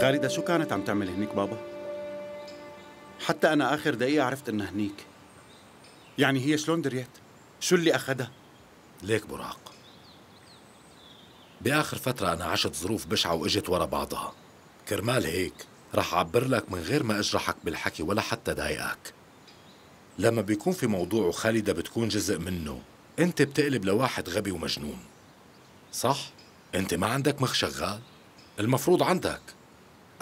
خالدة شو كانت عم تعمل هنيك بابا؟ حتى أنا آخر دقيقة عرفت إنها هنيك يعني هي شلون دريت؟ شو اللي أخدها؟ ليك براق بآخر فترة أنا عشت ظروف بشعة وإجت ورا بعضها كرمال هيك رح أعبر لك من غير ما أجرحك بالحكي ولا حتى ضايقك لما بيكون في موضوع وخالدة بتكون جزء منه أنت بتقلب لواحد غبي ومجنون صح؟ أنت ما عندك مخ شغال؟ المفروض عندك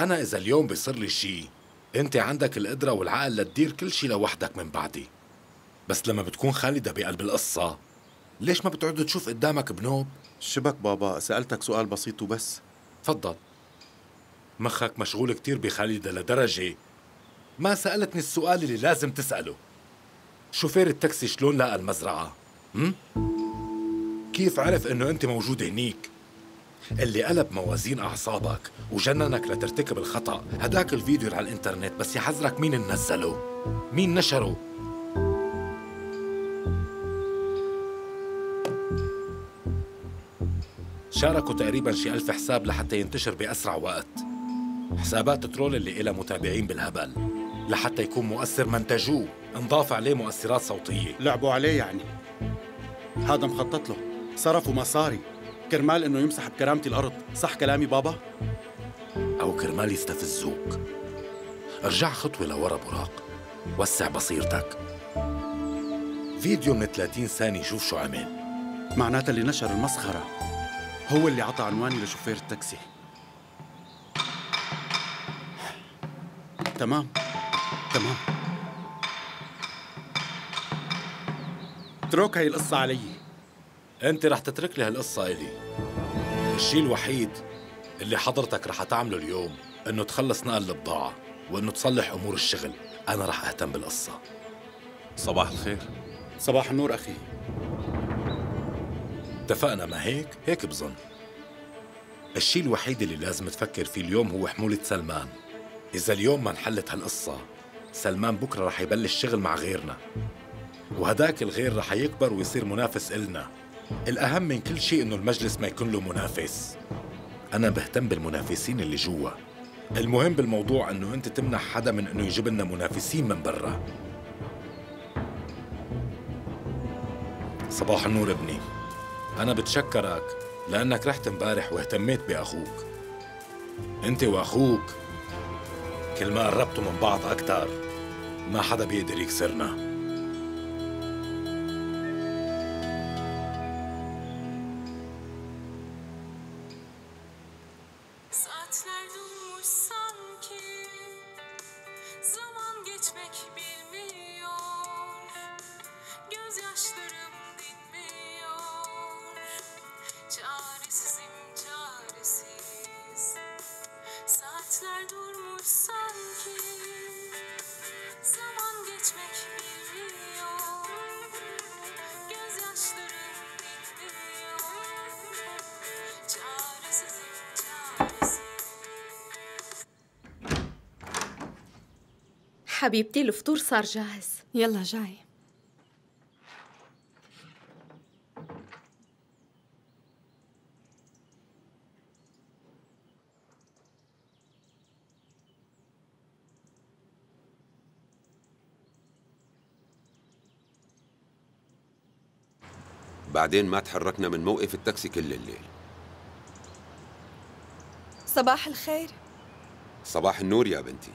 أنا إذا اليوم بيصير لي شيء أنت عندك القدرة والعقل لتدير كل شيء لوحدك من بعدي بس لما بتكون خالدة بقلب القصة ليش ما بتقعد تشوف قدامك بنوب؟ شبك بابا سألتك سؤال بسيط وبس تفضل مخك مشغول كتير بخالدة لدرجة ما سألتني السؤال اللي لازم تسأله شوفير التاكسي شلون لقى المزرعة؟ هم؟ كيف عرف إنه أنت موجود هنيك؟ اللي قلب موازين أعصابك وجننك لترتكب الخطأ. هداك الفيديو على الإنترنت بس يحذرك مين نزله؟ مين نشره؟ شاركوا تقريبا شي ألف حساب لحتى ينتشر بأسرع وقت. حسابات ترول اللي إلها متابعين بالهبل لحتى يكون مؤثر منتجوه. انضاف عليه مؤثرات صوتية. لعبوا عليه يعني. هذا مخطط له. صرفوا مصاري. كرمال إنه يمسح بكرامتي الأرض. صح كلامي بابا؟ أو كرمال يستفزوك. ارجع خطوة لورا براق. وسع بصيرتك. فيديو من 30 ثانية شوف شو عمل. معناتها اللي نشر المسخرة هو اللي عطى عنواني لشوفير التاكسي. تمام. تمام. اترك هاي القصة علي. أنت رح تترك لي هالقصة إلي. الشيء الوحيد اللي حضرتك رح تعمله اليوم إنه تخلص نقل البضاعة وإنه تصلح أمور الشغل. أنا رح أهتم بالقصة. صباح الخير. صباح النور أخي. اتفقنا ما هيك؟ هيك بظن. الشيء الوحيد اللي لازم تفكر فيه اليوم هو حمولة سلمان. إذا اليوم ما انحلت هالقصة سلمان بكرة رح يبلش شغل مع غيرنا. وهداك الغير رح يكبر ويصير منافس إلنا. الأهم من كل شيء إنه المجلس ما يكون له منافس. أنا بهتم بالمنافسين اللي جوا. المهم بالموضوع إنه أنت تمنع حدا من إنه يجيب لنا منافسين من برا. صباح النور ابني. أنا بتشكرك لأنك رحت امبارح واهتميت بأخوك. أنت وأخوك كل ما قربتوا من بعض أكتر ما حدا بيقدر يكسرنا. Saatler durmuş sanki. Zaman geçmek bilmiyor. Gözyaşlarım dinmiyor. Çaresizim çaresiz. Saatler durmuş sanki حبيبتي الفطور صار جاهز. يلا جاي. بعدين ما تحركنا من موقف التاكسي كل الليل. صباح الخير. صباح النور يا بنتي.